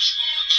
Sport.